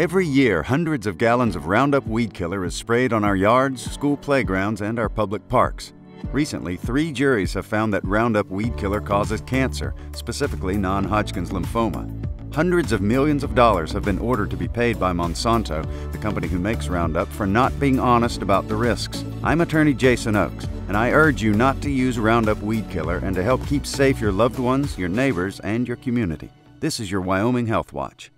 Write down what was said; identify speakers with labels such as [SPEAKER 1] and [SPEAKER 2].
[SPEAKER 1] Every year, hundreds of gallons of Roundup weed killer is sprayed on our yards, school playgrounds, and our public parks. Recently, three juries have found that Roundup weed killer causes cancer, specifically non Hodgkin's lymphoma. Hundreds of millions of dollars have been ordered to be paid by Monsanto, the company who makes Roundup, for not being honest about the risks. I'm attorney Jason Ochs, and I urge you not to use Roundup weed killer and to help keep safe your loved ones, your neighbors, and your community. This is your Wyoming Health Watch.